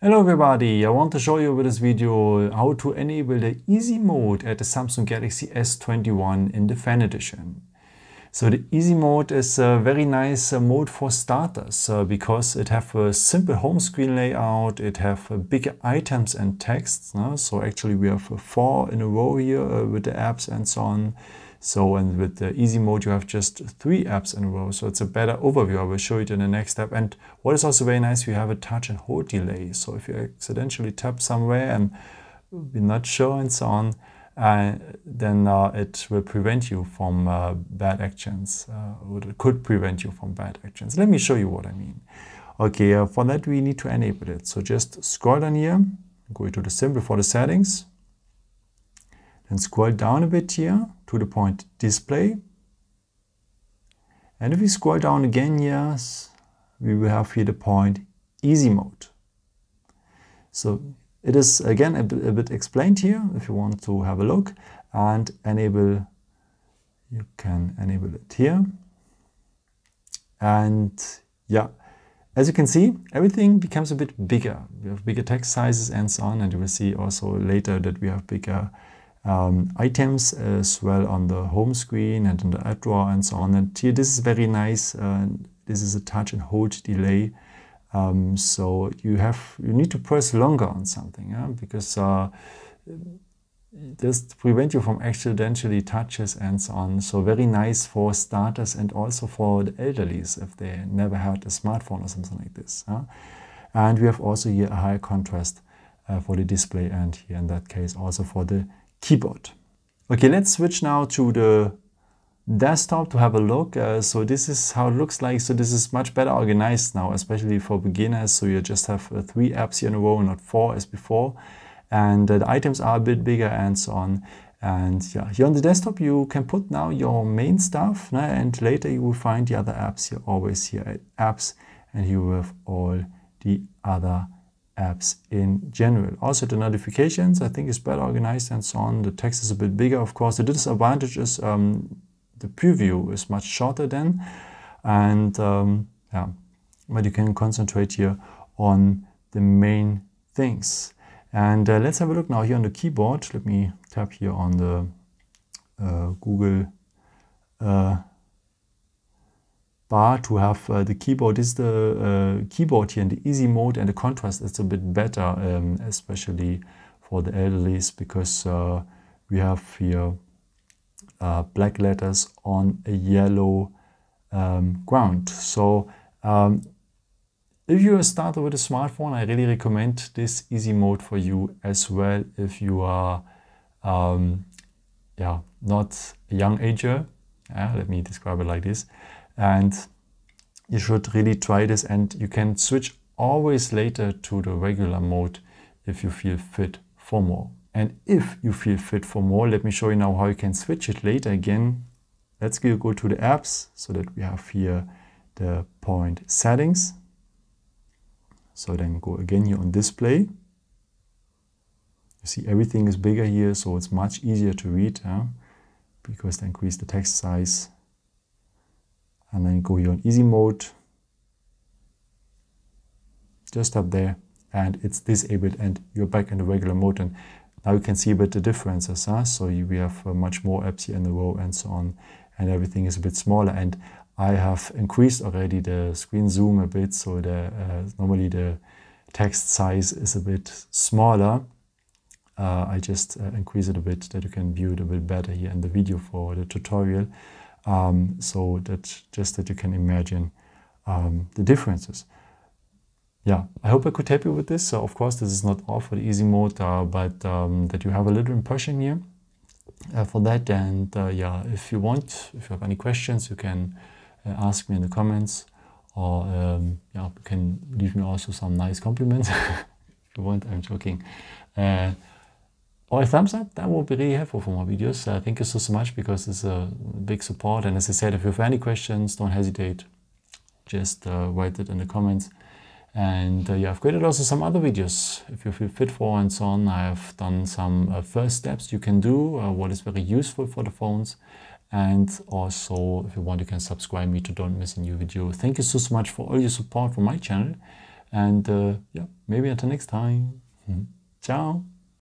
Hello everybody, I want to show you with this video how to enable the easy mode at the Samsung Galaxy S21 in the Fan Edition. So the easy mode is a very nice uh, mode for starters uh, because it have a simple home screen layout, it have uh, bigger items and texts. So actually we have four in a row here with the apps and so on. So, and with the easy mode, you have just three apps in a row. So it's a better overview. I will show it in the next step. And what is also very nice, you have a touch and hold delay. So if you accidentally tap somewhere and be not sure and so on, uh, then uh, it will prevent you from uh, bad actions. Uh, it could prevent you from bad actions. Let me show you what I mean. Okay, uh, for that we need to enable it. So just scroll down here, go to the symbol for the settings, then scroll down a bit here to the point display. And if we scroll down again, yes, we will have here the point easy mode. So it is again a bit, a bit explained here if you want to have a look and enable, you can enable it here. And yeah, as you can see, everything becomes a bit bigger. We have bigger text sizes and so on. And you will see also later that we have bigger um, items as well on the home screen and in the app drawer and so on. And here, this is very nice. Uh, this is a touch and hold delay. Um, so you have you need to press longer on something yeah? because uh, this prevent you from accidentally touches and so on. So very nice for starters and also for the elderlies if they never had a smartphone or something like this. And we have also here a higher contrast uh, for the display and here in that case also for the keyboard. Okay, let's switch now to the desktop to have a look. Uh, so this is how it looks like. So this is much better organized now, especially for beginners. So you just have uh, three apps here in a row, not four as before. And uh, the items are a bit bigger and so on. And yeah, here on the desktop, you can put now your main stuff. Né? And later you will find the other apps here, always here at apps. And you have all the other apps in general. Also the notifications I think is better organized and so on. The text is a bit bigger of course. The disadvantage is um, the preview is much shorter then and um, yeah, but you can concentrate here on the main things. And uh, let's have a look now here on the keyboard. Let me tap here on the uh, Google uh, bar to have uh, the keyboard. This is the uh, keyboard here in the easy mode and the contrast is a bit better, um, especially for the elderlies because uh, we have here uh, black letters on a yellow um, ground. So um, if you're a starter with a smartphone, I really recommend this easy mode for you as well if you are um, yeah, not a young ager. Let me describe it like this and you should really try this and you can switch always later to the regular mode if you feel fit for more. And if you feel fit for more, let me show you now how you can switch it later again. Let's go to the apps so that we have here the point settings. So then go again here on display. You see everything is bigger here, so it's much easier to read huh? because they increase the text size and then go here on easy mode just up there and it's disabled and you're back in the regular mode. And now you can see a bit the differences huh? so you, we have uh, much more apps here in the row and so on and everything is a bit smaller. And I have increased already the screen zoom a bit so the uh, normally the text size is a bit smaller. Uh, I just uh, increase it a bit that you can view it a bit better here in the video for the tutorial um, so that just that you can imagine um, the differences. Yeah, I hope I could help you with this. So of course, this is not all for the easy mode, uh, but um, that you have a little impression here uh, for that. And uh, yeah, if you want, if you have any questions, you can uh, ask me in the comments or um, yeah, you can leave me also some nice compliments if you want. I'm joking. Or a thumbs up, that would be really helpful for more videos. Uh, thank you so, so much because it's a big support. And as I said, if you have any questions, don't hesitate. Just uh, write it in the comments. And uh, yeah, I've created also some other videos if you feel fit for and so on. I have done some uh, first steps you can do, uh, what is very useful for the phones. And also, if you want, you can subscribe me to don't miss a new video. Thank you so, so much for all your support for my channel. And uh, yeah, maybe until next time. Ciao.